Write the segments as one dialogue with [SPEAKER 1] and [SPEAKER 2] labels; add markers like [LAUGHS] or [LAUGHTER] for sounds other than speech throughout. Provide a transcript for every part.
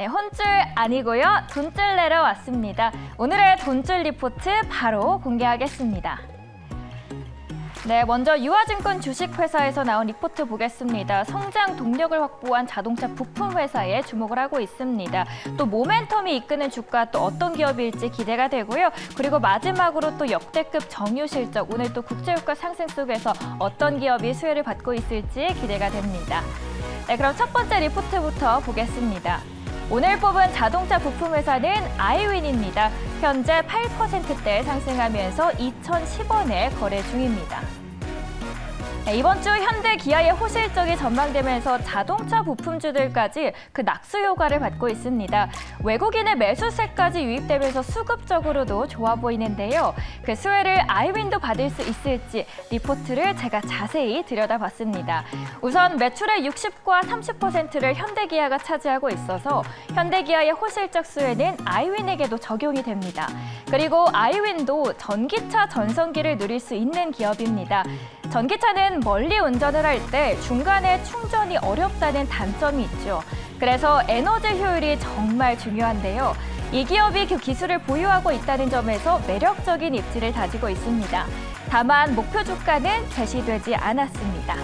[SPEAKER 1] 네, 혼쭐 아니고요. 돈쭐 내러 왔습니다. 오늘의 돈쭐 리포트 바로 공개하겠습니다. 네, 먼저 유화증권 주식회사에서 나온 리포트 보겠습니다. 성장 동력을 확보한 자동차 부품 회사에 주목을 하고 있습니다. 또 모멘텀이 이끄는 주가 또 어떤 기업일지 기대가 되고요. 그리고 마지막으로 또 역대급 정유 실적 오늘 또 국제유가 상승 속에서 어떤 기업이 수혜를 받고 있을지 기대가 됩니다. 네, 그럼 첫 번째 리포트부터 보겠습니다. 오늘 뽑은 자동차 부품 회사는 아이윈입니다. 현재 8%대 상승하면서 2,010원에 거래 중입니다. 네, 이번 주 현대 기아의 호실적이 전망되면서 자동차 부품주들까지 그 낙수 효과를 받고 있습니다. 외국인의 매수세까지 유입되면서 수급적으로도 좋아 보이는데요. 그 수혜를 아이윈도 받을 수 있을지 리포트를 제가 자세히 들여다봤습니다. 우선 매출의 60과 30%를 현대기아가 차지하고 있어서 현대기아의 호실적 수혜는 아이윈에게도 적용이 됩니다. 그리고 아이윈도 전기차 전성기를 누릴 수 있는 기업입니다. 전기차는 멀리 운전을 할 때 중간에 충전이 어렵다는 단점이 있죠. 그래서 에너지 효율이 정말 중요한데요. 이 기업이 그 기술을 보유하고 있다는 점에서 매력적인 입지를 다지고 있습니다. 다만 목표 주가는 제시되지 않았습니다.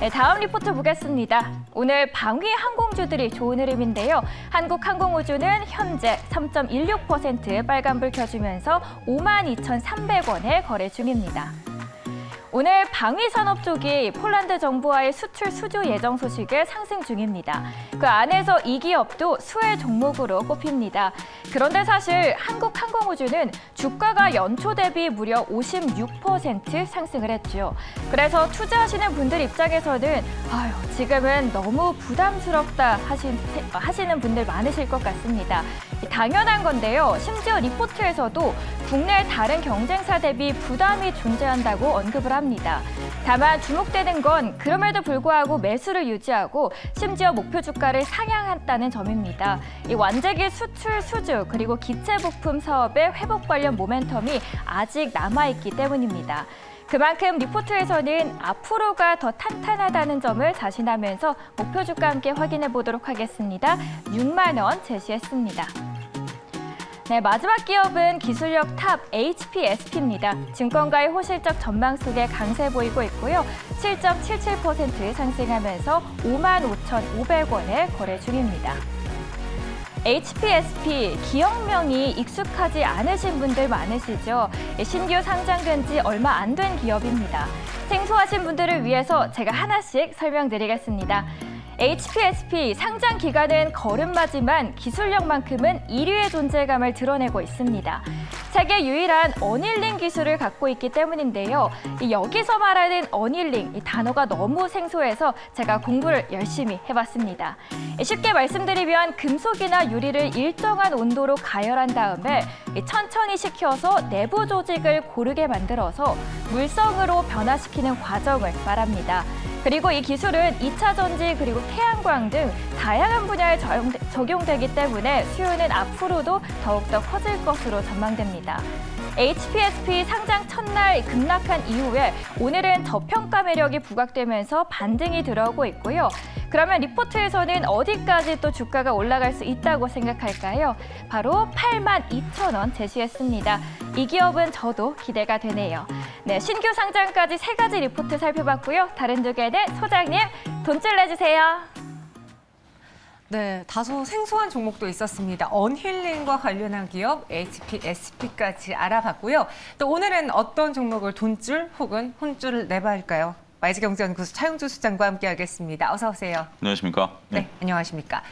[SPEAKER 1] 네, 다음 리포트 보겠습니다. 오늘 방위 항공주들이 좋은 흐름인데요. 한국항공우주는 현재 3.16% 빨간불 켜주면서 52,300원에 거래 중입니다. 오늘 방위산업 쪽이 폴란드 정부와의 수출 수주 예정 소식을 상승 중입니다. 그 안에서 이 기업도 수혜 종목으로 꼽힙니다. 그런데 사실 한국항공우주는 주가가 연초 대비 무려 56% 상승을 했죠. 그래서 투자하시는 분들 입장에서는 아유 지금은 너무 부담스럽다 하신, 하시는 분들 많으실 것 같습니다. 당연한 건데요. 심지어 리포트에서도 국내 다른 경쟁사 대비 부담이 존재한다고 언급을 합니다. 다만 주목되는 건 그럼에도 불구하고 매수를 유지하고 심지어 목표 주가를 상향했다는 점입니다. 이 완제기 수출 수주 그리고 기체 부품 사업의 회복 관련 모멘텀이 아직 남아있기 때문입니다. 그만큼 리포트에서는 앞으로가 더 탄탄하다는 점을 자신하면서 목표 주가 함께 확인해 보도록 하겠습니다. 6만 원 제시했습니다. 네, 마지막 기업은 기술력 top HPSP입니다. 증권가의 호실적 전망 속에 강세 보이고 있고요. 7.77% 상승하면서 55,500원에 거래 중입니다. HPSP 기업명이 익숙하지 않으신 분들 많으시죠? 신규 상장된 지 얼마 안 된 기업입니다. 생소하신 분들을 위해서 제가 하나씩 설명드리겠습니다. HPSP 상장 기간은 걸음마지만 기술력만큼은 1위의 존재감을 드러내고 있습니다. 세계 유일한 어닐링 기술을 갖고 있기 때문인데요. 여기서 말하는 어닐링 이 단어가 너무 생소해서 제가 공부를 열심히 해봤습니다. 쉽게 말씀드리면 금속이나 유리를 일정한 온도로 가열한 다음에 천천히 식혀서 내부 조직을 고르게 만들어서 물성으로 변화시키는 과정을 말합니다. 그리고 이 기술은 2차 전지 그리고 태양광 등 다양한 분야에 적용되기 때문에 수요는 앞으로도 더욱더 커질 것으로 전망됩니다. HPSP 상장 첫날 급락한 이후에 오늘은 저평가 매력이 부각되면서 반등이 들어오고 있고요. 그러면 리포트에서는 어디까지 또 주가가 올라갈 수 있다고 생각할까요? 바로 8만 2천 원 제시했습니다. 이 기업은 저도 기대가 되네요. 네, 신규 상장까지 세 가지 리포트 살펴봤고요. 다른 두 개는 소장님 돈줄 내주세요.
[SPEAKER 2] 네, 다소 생소한 종목도 있었습니다. 언힐링과 관련한 기업 HPSP까지 알아봤고요. 또 오늘은 어떤 종목을 돈줄 혹은 혼줄을 내봐 할까요? YG경제연구소 차용주 수장과 함께하겠습니다. 어서 오세요.
[SPEAKER 3] 안녕하십니까?
[SPEAKER 2] 네, 네 안녕하십니까?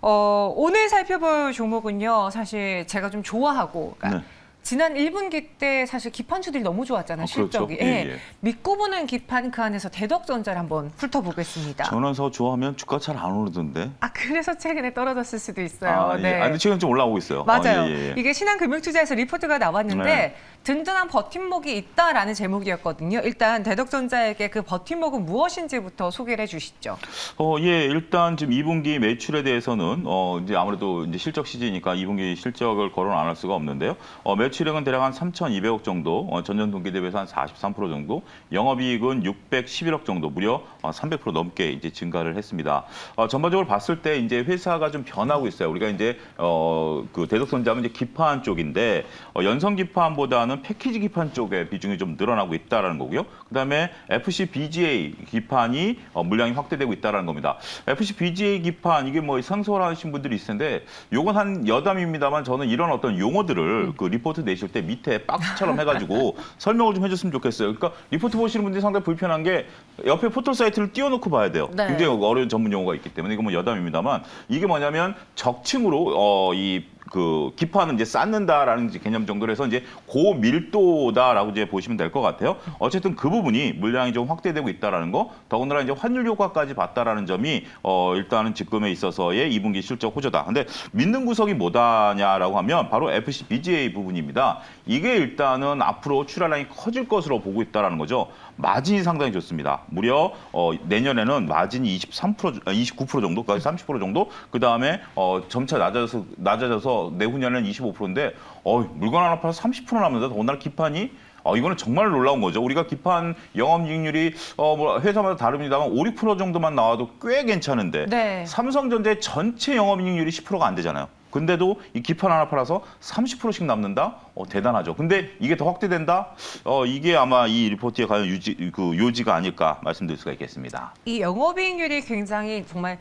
[SPEAKER 2] 어, 오늘 살펴볼 종목은요, 사실 제가 좀 좋아하고, 그러니까 네. 지난 1분기 때 사실 기판주들이 너무 좋았잖아요, 아, 실적이. 그렇죠. 예, 예. 예. 믿고 보는 기판 그 안에서 대덕전자를 한번 훑어보겠습니다.
[SPEAKER 3] 전화서 좋아하면 주가 잘 안 오르던데.
[SPEAKER 2] 아, 그래서 최근에 떨어졌을 수도 있어요.
[SPEAKER 3] 아, 예.
[SPEAKER 2] 네.
[SPEAKER 3] 아니, 지금 좀 올라오고 있어요.
[SPEAKER 2] 맞아요. 아, 예, 예, 예. 이게 신한금융투자에서 리포트가 나왔는데 네. 든든한 버팀목이 있다라는 제목이었거든요. 일단 대덕전자에게 그 버팀목은 무엇인지부터 소개를 해주시죠.
[SPEAKER 3] 어, 예, 일단 지금 2분기 매출에 대해서는 어, 이제 아무래도 이제 실적 시즌이니까 2분기 실적을 거론 안 할 수가 없는데요. 어, 매출액은 대략 한 3,200억 정도, 어, 전년 동기 대비해서 한 43% 정도, 영업이익은 611억 정도, 무려 어, 300% 넘게 이제 증가를 했습니다. 어, 전반적으로 봤을 때 이제 회사가 좀 변하고 있어요. 우리가 이제 어, 그 대덕선자는 이제 기판 쪽인데 어, 연성 기판보다는 패키지 기판 쪽에 비중이 좀 늘어나고 있다라는 거고요. 그다음에 FC BGA 기판이 어, 물량이 확대되고 있다라는 겁니다. FC BGA 기판 이게 뭐 생소하신 분들이 있을 텐데 요건 한 여담입니다만 저는 이런 어떤 용어들을 그 리포트 내실 때 밑에 박스처럼 해가지고 [LAUGHS] 설명을 좀 해줬으면 좋겠어요. 그러니까 리포트 보시는 분들이 상당히 불편한 게 옆에 포털 사이트 를 띄워놓고 봐야 돼요.
[SPEAKER 2] 네.
[SPEAKER 3] 굉장히 어려운 전문 용어가 있기 때문에 이건 뭐 여담입니다만 이게 뭐냐면 적층으로 어, 이그 기판은 이제 쌓는다라는 개념 정도로 해서 이제 고밀도다라고 이제 보시면 될 것 같아요. 어쨌든 그 부분이 물량이 좀 확대되고 있다라는 거, 더군다나 이제 환율 효과까지 봤다라는 점이 어 일단은 지금에 있어서의 2분기 실적 호조다. 근데 믿는 구석이 뭐다냐라고 하면 바로 FC BGA 부분입니다. 이게 일단은 앞으로 출하량이 커질 것으로 보고 있다라는 거죠. 마진이 상당히 좋습니다. 무려 어, 내년에는 마진이 23% 29% 정도까지 30% 정도. 그 다음에 어, 점차 낮아져서 낮아져서 내후년에는 25%인데 어, 물건 하나 팔아서 30% 남는다. 더군다나 기판이 어, 이거는 정말 놀라운 거죠. 우리가 기판 영업이익률이 어, 뭐 회사마다 다릅니다만 5, 6% 정도만 나와도 꽤 괜찮은데
[SPEAKER 2] 네.
[SPEAKER 3] 삼성전자의 전체 영업이익률이 10%가 안 되잖아요. 근데도 이 기판 하나 팔아서 30%씩 남는다? 어, 대단하죠. 근데 이게 더 확대된다? 어, 이게 아마 이 리포트에 과연 유지, 그 요지가 아닐까 말씀드릴 수가 있겠습니다.
[SPEAKER 2] 이 영업이익률이 굉장히 정말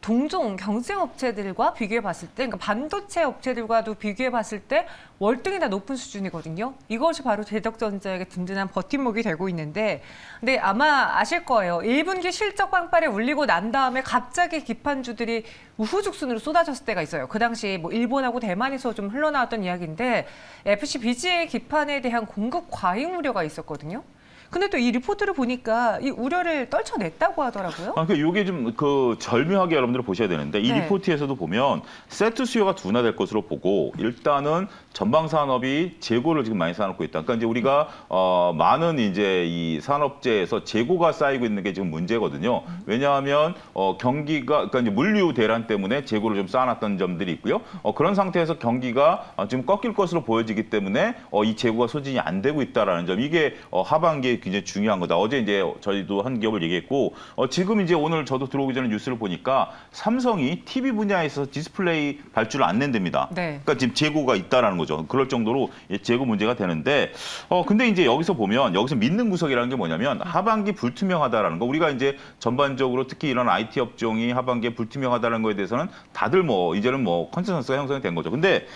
[SPEAKER 2] 동종 경쟁 업체들과 비교해 봤을 때, 그러니까 반도체 업체들과도 비교해 봤을 때 월등히나 높은 수준이거든요. 이것이 바로 대덕전자에게 든든한 버팀목이 되고 있는데, 근데 아마 아실 거예요. 1분기 실적 빵빠레 울리고 난 다음에 갑자기 기판주들이 우후죽순으로 쏟아졌을 때가 있어요. 그 당시 뭐 일본하고 대만에서 좀 흘러나왔던 이야기인데, FC BGA 기판에 대한 공급 과잉 우려가 있었거든요. 근데 또 이 리포트를 보니까 이 우려를 떨쳐냈다고 하더라고요.
[SPEAKER 3] 아, 그 이게 좀 그 절묘하게 여러분들 보셔야 되는데 이
[SPEAKER 2] 네.
[SPEAKER 3] 리포트에서도 보면 세트 수요가 둔화될 것으로 보고 일단은 전방 산업이 재고를 지금 많이 쌓아놓고 있다. 그러니까 이제 우리가 어, 많은 이제 이 산업재에서 재고가 쌓이고 있는 게 지금 문제거든요. 왜냐하면 어, 경기가 그러니까 이제 물류 대란 때문에 재고를 좀 쌓아놨던 점들이 있고요. 어, 그런 상태에서 경기가 어, 지금 꺾일 것으로 보여지기 때문에 어, 이 재고가 소진이 안 되고 있다라는 점 이게 어, 하반기에 굉장히 중요한 거다. 어제 이제 저희도 한 기업을 얘기했고 어, 지금 이제 오늘 저도 들어오기 전에 뉴스를 보니까 삼성이 TV 분야에서 디스플레이 발주를 안 낸답니다.
[SPEAKER 2] 네.
[SPEAKER 3] 그러니까 지금 재고가 있다라는 거죠. 그럴 정도로 이 재고 문제가 되는데, 어 근데 이제 여기서 보면 여기서 믿는 구석이라는 게 뭐냐면 하반기 불투명하다라는 거. 우리가 이제 전반적으로 특히 이런 IT 업종이 하반기에 불투명하다는 거에 대해서는 다들 뭐 이제는 뭐 컨센서스가 형성이 된 거죠. 근데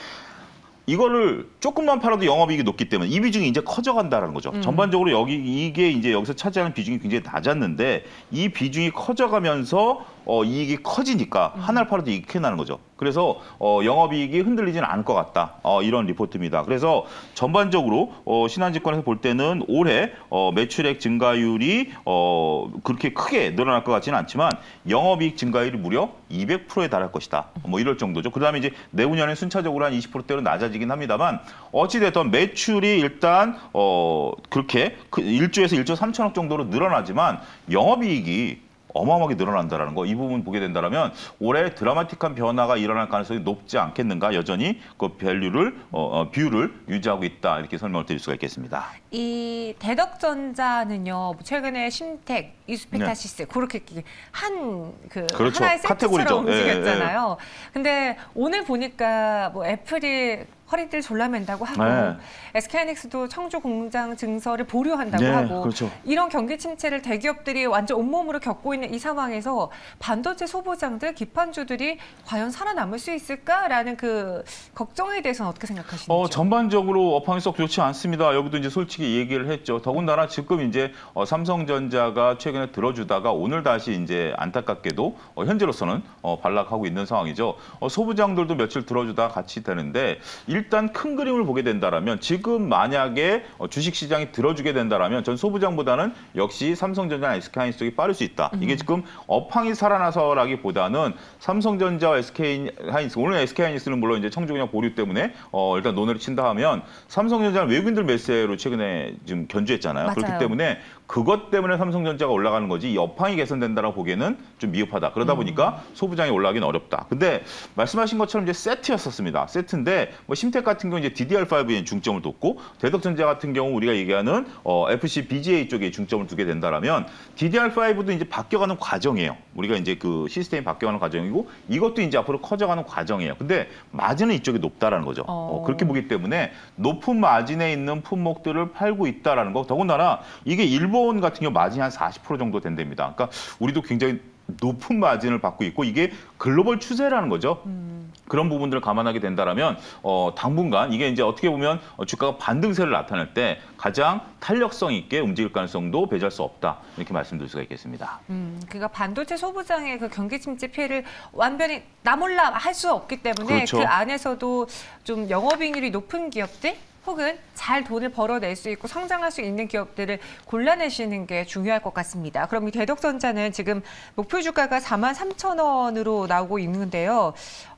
[SPEAKER 3] 이거를 조금만 팔아도 영업이익이 높기 때문에 이 비중이 이제 커져간다는 거죠. 전반적으로 여기 이게 이제 여기서 차지하는 비중이 굉장히 낮았는데 이 비중이 커져가면서 어, 이익이 커지니까 하나를 팔아도 이익이 크게 나는 거죠. 그래서 어, 영업이익이 흔들리지는 않을 것 같다. 어, 이런 리포트입니다. 그래서 전반적으로 어, 신한증권에서 볼 때는 올해 어, 매출액 증가율이 어, 그렇게 크게 늘어날 것 같지는 않지만 영업이익 증가율이 무려 200%에 달할 것이다. 뭐 이럴 정도죠. 그다음에 이제 내후년에 순차적으로 한 20%대로 낮아지긴 합니다만 어찌됐든 매출이 일단 어, 그렇게 그 1조에서 1조 3천억 정도로 늘어나지만 영업이익이 어마어마하게 늘어난다라는 거 이 부분 보게 된다면 올해 드라마틱한 변화가 일어날 가능성이 높지 않겠는가 여전히 그 value를 어, 어, view를 유지하고 있다 이렇게 설명을 드릴 수가 있겠습니다.
[SPEAKER 2] 이 대덕전자는요 뭐 최근에 심텍, 이수페타시스 그렇게 한그
[SPEAKER 3] 그렇죠.
[SPEAKER 2] 하나의. 세트처럼
[SPEAKER 3] 예,
[SPEAKER 2] 움직였잖아요. 근데 오늘 보니까 뭐 애플이 허리띠를 졸라맨다고 하고
[SPEAKER 3] 네.
[SPEAKER 2] SK하이닉스도 청주 공장 증설을 보류한다고
[SPEAKER 3] 네,
[SPEAKER 2] 하고
[SPEAKER 3] 그렇죠.
[SPEAKER 2] 이런 경기 침체를 대기업들이 완전 온몸으로 겪고 있는 이 상황에서 반도체 소보장들 기판주들이 과연 살아남을 수 있을까라는 그 걱정에 대해서는 어떻게 생각하시는지요?
[SPEAKER 3] 어, 전반적으로 업황이 썩 좋지 않습니다. 여기도 이제 솔직히 얘기를 했죠. 더군다나 지금 이제 어, 삼성전자가 최근 에 최근에 들어주다가 오늘 다시 이제 안타깝게도 어, 현재로서는 어, 반락하고 있는 상황이죠. 어, 소부장들도 며칠 들어주다 같이 되는데 일단 큰 그림을 보게 된다라면 지금 만약에 어, 주식시장이 들어주게 된다라면 전 소부장보다는 역시 삼성전자, SK하이닉스 쪽이 빠를 수 있다. 이게 지금 업황이 살아나서라기보다는 삼성전자와 SK하이닉스 오늘 SK하이닉스는 물론 이제 청주그냥 보류 때문에 어, 일단 논의를 친다 하면 삼성전자는 외국인들 매수로 최근에 지금 견주했잖아요.
[SPEAKER 2] 맞아요.
[SPEAKER 3] 그렇기 때문에 그것 때문에 삼성전자가 올라가는 거지 이 업황이 개선된다라고 보기에는 좀 미흡하다. 그러다 보니까 소부장이 올라가기는 어렵다. 근데 말씀하신 것처럼 이제 세트였었습니다. 세트인데 뭐 심텍 같은 경우 이제 DDR5에 중점을 뒀고 대덕전자 같은 경우 우리가 얘기하는 어, FC BGA 쪽에 중점을 두게 된다라면 DDR5도 이제 바뀌어가는 과정이에요. 우리가 이제 그 시스템이 바뀌어가는 과정이고 이것도 이제 앞으로 커져가는 과정이에요. 근데 마진은 이쪽이 높다라는 거죠. 어,
[SPEAKER 2] 어.
[SPEAKER 3] 그렇게 보기 때문에 높은 마진에 있는 품목들을 팔고 있다라는 거. 더군다나 이게 일본 같은 경우 마진이 한 40% 정도 된답니다. 그러니까 우리도 굉장히 높은 마진을 받고 있고 이게 글로벌 추세라는 거죠. 그런 부분들을 감안하게 된다라면 어, 당분간 이게 이제 어떻게 보면 어, 주가가 반등세를 나타낼 때 가장 탄력성 있게 움직일 가능성도 배제할 수 없다 이렇게 말씀드릴 수가 있겠습니다.
[SPEAKER 2] 음, 그러니까 반도체 소부장의 그 경기 침체 피해를 완전히 나 몰라 할 수 없기 때문에
[SPEAKER 3] 그렇죠.
[SPEAKER 2] 그 안에서도 좀 영업이익률이 높은 기업들 혹은 잘 돈을 벌어낼 수 있고 성장할 수 있는 기업들을 골라내시는 게 중요할 것 같습니다. 그럼 이 대덕전자는 지금 목표 주가가 4만 3천 원으로 나오고 있는데요.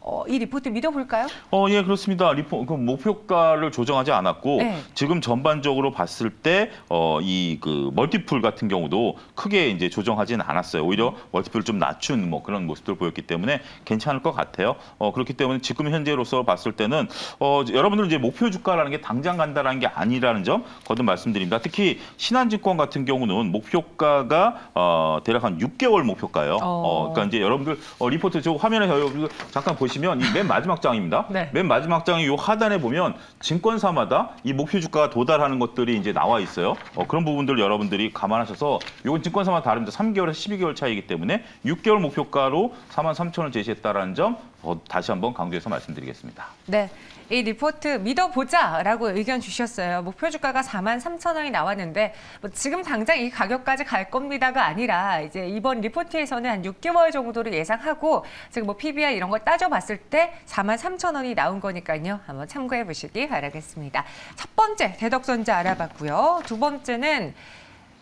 [SPEAKER 2] 어, 이 리포트 믿어볼까요?
[SPEAKER 3] 어, 예, 그렇습니다. 리포, 그 목표가를 조정하지 않았고,
[SPEAKER 2] 네.
[SPEAKER 3] 지금 전반적으로 봤을 때, 어, 이 그 multiple 같은 경우도 크게 이제 조정하지는 않았어요. 오히려 multiple을 좀 낮춘 뭐 그런 모습들을 보였기 때문에 괜찮을 것 같아요. 어, 그렇기 때문에 지금 현재로서 봤을 때는, 어, 여러분들 이제 목표 주가라는 게 당장 간다라는 게 아니라는 점 거듭 말씀드립니다. 특히 신한증권 같은 경우는 목표가가, 어, 대략 한 6개월 목표가예요.
[SPEAKER 2] 어.
[SPEAKER 3] 어, 그러니까 이제 여러분들 어, 리포트 저 화면에 여러분들 잠깐 보시 면 이 맨 마지막 장입니다.
[SPEAKER 2] 네.
[SPEAKER 3] 맨 마지막 장의 요 하단에 보면 증권사마다 이 목표 주가가 도달하는 것들이 이제 나와 있어요. 어, 그런 부분들 여러분들이 감안하셔서 이건 증권사마다 다릅니다. 3개월에서 12개월 차이기 때문에 6개월 목표가로 4만 3천 원 제시했다라는 점 어, 다시 한번 강조해서 말씀드리겠습니다.
[SPEAKER 2] 네. 이 리포트 믿어보자 라고 의견 주셨어요. 목표 주가가 4만 3천 원이 나왔는데 뭐 지금 당장 이 가격까지 갈 겁니다가 아니라 이제 이번 리포트에서는 한 6개월 정도를 예상하고 지금 뭐 PBR 이런 걸 따져봤을 때 4만 3천 원이 나온 거니까요. 한번 참고해 보시기 바라겠습니다. 첫 번째 대덕전자 알아봤고요. 두 번째는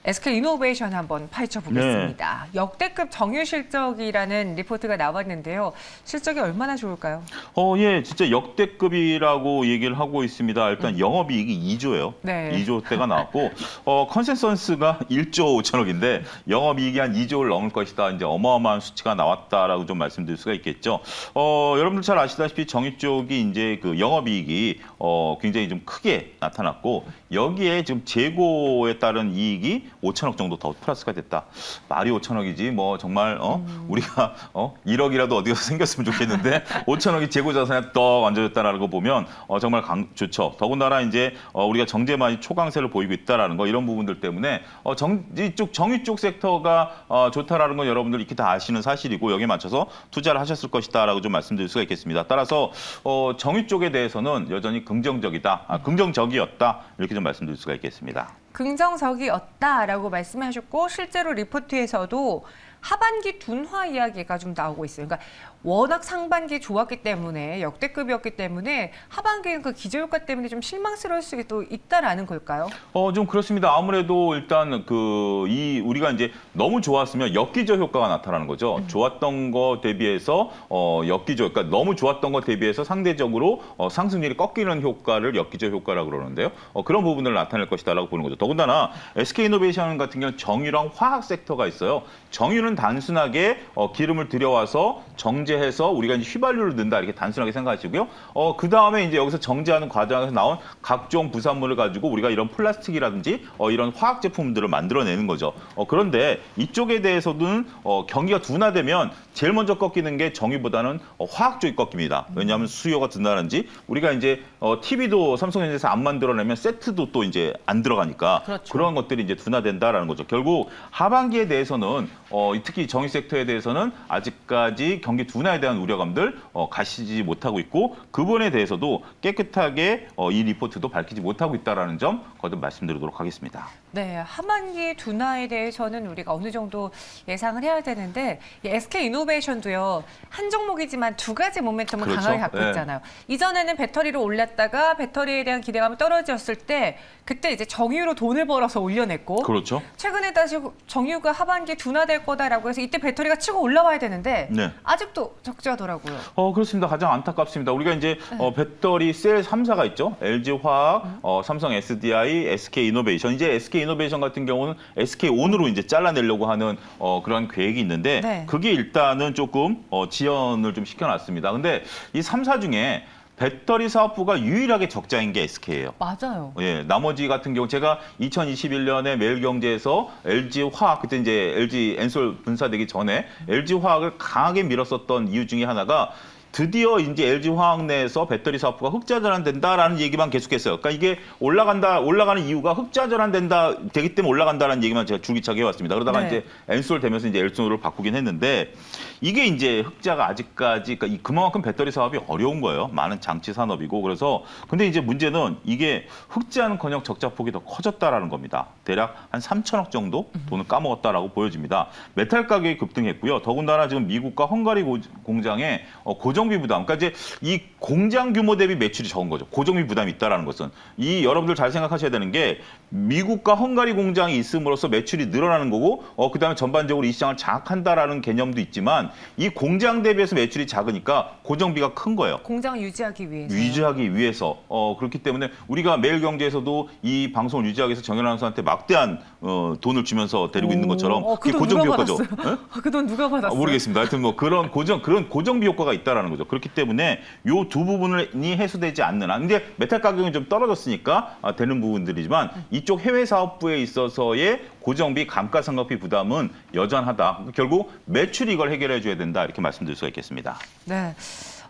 [SPEAKER 2] SK 이노베이션 한번 파헤쳐 보겠습니다. 역대급 정유 실적이라는 리포트가 나왔는데요. 실적이 얼마나 좋을까요?
[SPEAKER 3] 어, 예, 진짜 역대급이라고 얘기를 하고 있습니다. 일단 영업이익이 2조예요.
[SPEAKER 2] 음. 네.
[SPEAKER 3] 2조 대가 나왔고, 어, 컨센서스가 1조 5천억인데 영업이익이 한 2조를 넘을 것이다. 이제 어마어마한 수치가 나왔다라고 좀 말씀드릴 수가 있겠죠. 어, 여러분들 잘 아시다시피 정유 쪽이 이제 그 영업이익이 어, 굉장히 좀 크게 나타났고 여기에 지금 재고에 따른 이익이 5천억 정도 더 플러스가 됐다. 말이 5천억이지 뭐 정말 어 우리가 어 1억이라도 어디서 생겼으면 좋겠는데 [LAUGHS] 5천억이 재고 자산에 떡거 보면 어 정말 강, 좋죠. 더군다나 이제 어 우리가 정제만이 초강세를 보이고 있다라는 거 이런 부분들 때문에 어 정, 이쪽 정유 쪽 섹터가 어 좋다라는 건 여러분들 익히 다 아시는 사실이고 여기에 맞춰서 투자를 하셨을 것이다라고 좀 말씀드릴 수가 있겠습니다. 따라서 어 정유 쪽에 대해서는 여전히 긍정적이다, 아, 긍정적이었다 이렇게 좀 말씀드릴 수가 있겠습니다.
[SPEAKER 2] 긍정적이었다라고 말씀하셨고 실제로 리포트에서도 하반기 둔화 이야기가 좀 나오고 있어요. 그러니까 워낙 상반기 좋았기 때문에 역대급이었기 때문에 하반기는 그 기저효과 때문에 좀 실망스러울 수도 있다라는 걸까요?
[SPEAKER 3] 어, 좀 그렇습니다. 아무래도 일단 그 이 우리가 이제 너무 좋았으면 역기저 효과가 나타나는 거죠. 좋았던 거 대비해서 어, 역기저, 그러니까 너무 좋았던 거 대비해서 상대적으로 어, 상승률이 꺾이는 효과를 역기저 효과라고 그러는데요. 어, 그런 부분을 나타낼 것이다라고 보는 거죠. 더군다나 SK이노베이션 같은 경우는 정유랑 화학 섹터가 있어요. 정유는 단순하게 어, 기름을 들여와서 정제 해서 우리가 이제 휘발유를 넣는다 이렇게 단순하게 생각하시고요. 어, 그 다음에 이제 여기서 정제하는 과정에서 나온 각종 부산물을 가지고 우리가 이런 플라스틱이라든지 어, 이런 화학 제품들을 만들어내는 거죠. 어, 그런데 이쪽에 대해서는 어, 경기가 둔화되면 제일 먼저 꺾이는 게 정유보다는 어, 화학 쪽이 꺾입니다. 왜냐하면 수요가 든다든지 우리가 이제 어, TV도 삼성전자에서 안 만들어내면 세트도 또 이제 안 들어가니까
[SPEAKER 2] 그렇죠.
[SPEAKER 3] 그런 것들이 이제 둔화된다라는 거죠. 결국 하반기에 대해서는 어, 특히 정유 섹터에 대해서는 아직까지 경기 둔화 에 대한 우려감들 어, 가시지 못하고 있고 그 부분에 대해서도 깨끗하게 어, 이 리포트도 밝히지 못하고 있다라는 점 거듭 말씀드리도록 하겠습니다.
[SPEAKER 2] 네, 하반기 둔화에 대해서는 우리가 어느 정도 예상을 해야 되는데 이 SK 이노베이션도요 한 종목이지만 두 가지 모멘텀을
[SPEAKER 3] 그렇죠.
[SPEAKER 2] 강하게 갖고
[SPEAKER 3] 네.
[SPEAKER 2] 있잖아요. 이전에는 배터리를 올렸다가 배터리에 대한 기대감이 떨어졌을 때 그때 이제 정유로 돈을 벌어서 올려냈고
[SPEAKER 3] 그렇죠.
[SPEAKER 2] 최근에 다시 정유가 하반기 둔화될 거다라고 해서 이때 배터리가 치고 올라와야 되는데
[SPEAKER 3] 네.
[SPEAKER 2] 아직도 적자더라고요.
[SPEAKER 3] 어 그렇습니다. 가장 안타깝습니다. 우리가 이제 어, 배터리 셀 3사가 있죠. LG 화학, 어, 삼성 SDI, SK 이노베이션. 이제 SK 이노베이션 같은 경우는 SK 온으로 이제 잘라내려고 하는 어, 그런 계획이 있는데
[SPEAKER 2] 네.
[SPEAKER 3] 그게 일단은 조금 어, 지연을 좀 시켜놨습니다. 근데 이 3사 중에 배터리 사업부가 유일하게 적자인 게 SK예요.
[SPEAKER 2] 맞아요.
[SPEAKER 3] 예, 나머지 같은 경우 제가 2021년에 매일경제에서 LG 화학 그때 이제 LG 엔솔 분사되기 전에 LG 화학을 강하게 밀었었던 이유 중에 하나가 드디어 이제 LG 화학 내에서 배터리 사업부가 흑자 전환된다라는 얘기만 계속했어요. 그러니까 이게 올라간다 올라가는 이유가 흑자 전환된다 되기 때문에 올라간다라는 얘기만 제가 줄기차게 해왔습니다. 그러다가
[SPEAKER 2] 네.
[SPEAKER 3] 이제 엔솔 되면서 이제 엘솔로 바꾸긴 했는데 이게 이제 흑자가 아직까지 그러니까 이- 그만큼 배터리 사업이 어려운 거예요. 많은 장치 산업이고 그래서 근데 이제 문제는 이게 흑자는커녕 적자폭이 더 커졌다라는 겁니다. 대략 한 3천억 정도 돈을 까먹었다라고 보여집니다. 메탈 가격이 급등했고요. 더군다나 지금 미국과 헝가리 고- 공장에 어, 고정비 부담, 그러니까 이제 이 공장 규모 대비 매출이 적은 거죠. 고정비 부담이 있다라는 것은 이 여러분들 잘 생각하셔야 되는 게 미국과 헝가리 공장이 있음으로써 매출이 늘어나는 거고, 어 그다음에 전반적으로 이 시장을 장악한다라는 개념도 있지만 이 공장 대비해서 매출이 작으니까 고정비가 큰 거예요.
[SPEAKER 2] 공장 유지하기 위해서.
[SPEAKER 3] 유지하기 위해서 어 그렇기 때문에 우리가 매일경제에서도 이 방송을 유지하기 위해서 정현 아나운서한테 막대한 어, 돈을 주면서 데리고 있는 것처럼
[SPEAKER 2] 어,
[SPEAKER 3] 그게
[SPEAKER 2] 그돈
[SPEAKER 3] 고정비 효과죠.
[SPEAKER 2] 받았어요?
[SPEAKER 3] 예?
[SPEAKER 2] 그돈 누가
[SPEAKER 3] 아,
[SPEAKER 2] 받았어요?
[SPEAKER 3] 모르겠습니다. 하여튼 뭐 그런 고정 그런 고정비 효과가 있다라는 거죠. 그렇기 때문에 요 두 부분이 해소되지 않는 한. 근데 메탈 가격이 좀 떨어졌으니까 아, 되는 부분들이지만 이쪽 해외 사업부에 있어서의 고정비 감가상각비 부담은 여전하다. 결국 매출이 이걸 해결해 줘야 된다. 이렇게 말씀드릴 수가 있겠습니다.
[SPEAKER 2] 네.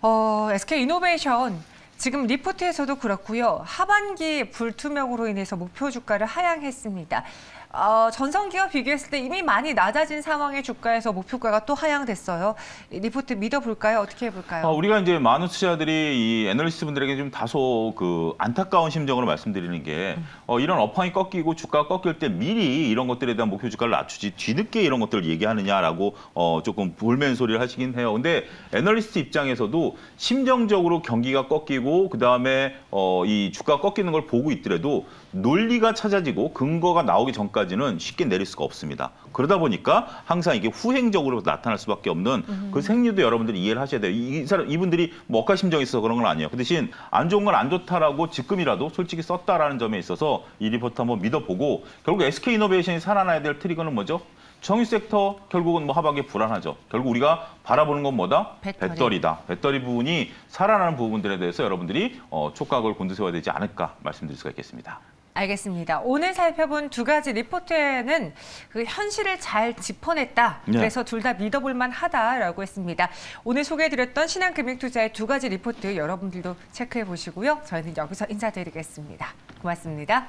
[SPEAKER 2] 어, SK 이노베이션 지금 리포트에서도 그렇고요. 하반기 불투명으로 인해서 목표 주가를 하향했습니다. 어, 전성기와 비교했을 때 이미 많이 낮아진 상황의 주가에서 목표가가 또 하향됐어요. 이 리포트 믿어볼까요? 어떻게 해볼까요?
[SPEAKER 3] 아, 우리가 이제 많은 투자자들이 이 애널리스트 분들에게 좀 다소 그 안타까운 심정으로 말씀드리는 게 어, 이런 업황이 꺾이고 주가가 꺾일 때 미리 이런 것들에 대한 목표 주가를 낮추지 뒤늦게 이런 것들을 얘기하느냐라고 어, 조금 볼멘 소리를 하시긴 해요. 근데 애널리스트 입장에서도 심정적으로 경기가 꺾이고 그 다음에 어, 이 주가가 꺾이는 걸 보고 있더라도 논리가 찾아지고 근거가 나오기 전까지는 쉽게 내릴 수가 없습니다. 그러다 보니까 항상 이게 후행적으로 나타날 수밖에 없는 그 생리도 여러분들이 이해를 하셔야 돼요. 이, 이 사람 이분들이 뭐 억가 심정이 있어서 그런 건 아니에요. 그 대신 안 좋은 건 안 좋다라고 지금이라도 솔직히 썼다라는 점에 있어서 이 리포트 한번 믿어보고 결국 SK 이노베이션이 살아나야 될 트리거는 뭐죠? 정유 섹터 결국은 뭐 하반기 불안하죠. 결국 우리가 바라보는 건 뭐다?
[SPEAKER 2] 배터리.
[SPEAKER 3] 다 배터리 부분이 살아나는 부분들에 대해서 여러분들이 어, 촉각을 곤두세워야 되지 않을까 말씀드릴 수가 있겠습니다.
[SPEAKER 2] 알겠습니다. 오늘 살펴본 두 가지 리포트에는 그 현실을 잘 짚어냈다.
[SPEAKER 3] 네.
[SPEAKER 2] 그래서 둘 다 믿어볼 만하다라고 했습니다. 오늘 소개해드렸던 신한금융투자의 두 가지 리포트 여러분들도 체크해 보시고요. 저희는 여기서 인사드리겠습니다. 고맙습니다.